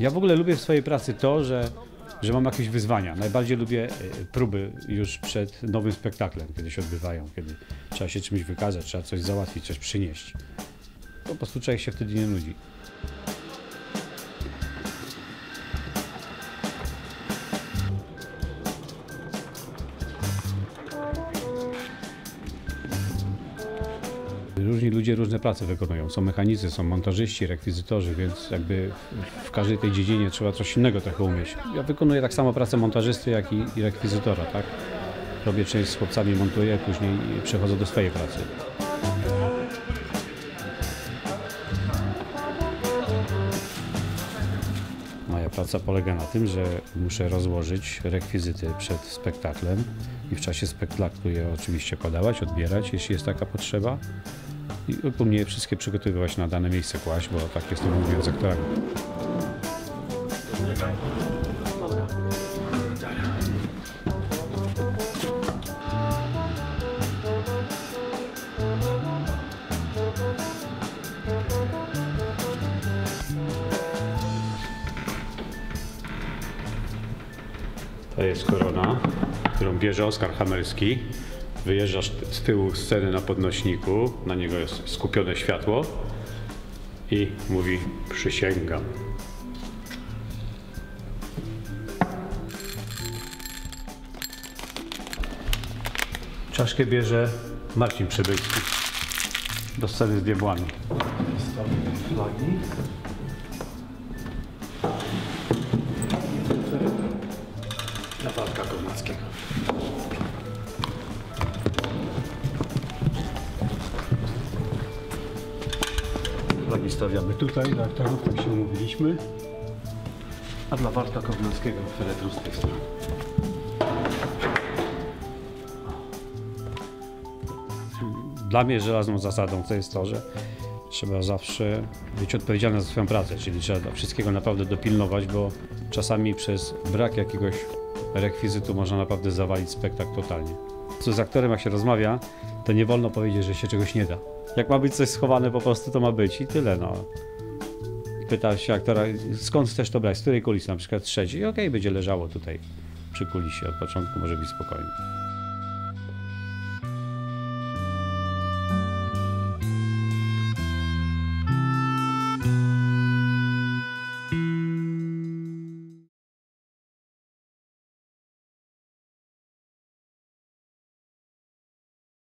Ja w ogóle lubię w swojej pracy to, że, że mam jakieś wyzwania. Najbardziej lubię e, próby już przed nowym spektaklem, kiedy się odbywają, kiedy trzeba się czymś wykazać, trzeba coś załatwić, coś przynieść. Po prostu człowiek się wtedy nie nudzi. Różni ludzie różne prace wykonują. Są mechanicy, są montażyści, rekwizytorzy, więc jakby w- każdej tej dziedzinie trzeba coś innego trochę umieć. Ja wykonuję tak samo pracę montażysty, jak i, i rekwizytora, tak? Robię część z chłopcami, montuję, później przechodzę do swojej pracy. Moja praca polega na tym, że muszę rozłożyć rekwizyty przed spektaklem i w czasie spektaklu je oczywiście podawać, odbierać, jeśli jest taka potrzeba. I je wszystkie przygotowywać na dane miejsce kłaść, bo tak jest to mówię z aktorami. To jest korona, którą bierze Oskar Hamerski. Wyjeżdżasz z tyłu sceny na podnośniku, na niego jest skupione światło i mówi przysięgam. Czaszkę bierze Marcin Przybylski do sceny z diabłami. flagi. Dla Waldka Flagi stawiamy tutaj dla aktorów, tak się umówiliśmy. A dla Bartka Kownackiego feretru z tej strony. Dla mnie żelazną zasadą to jest to, że trzeba zawsze być odpowiedzialny za swoją pracę, czyli trzeba wszystkiego naprawdę dopilnować, bo czasami przez brak jakiegoś rekwizytu można naprawdę zawalić spektakl totalnie. Co z aktorem, jak się rozmawia, to nie wolno powiedzieć, że się czegoś nie da. Jak ma być coś schowane, po prostu to ma być i tyle, no. Pyta się aktora, skąd chcesz to brać, z której kulisy, na przykład trzeciej, okej, będzie leżało tutaj przy kulisie od początku, może być spokojnie.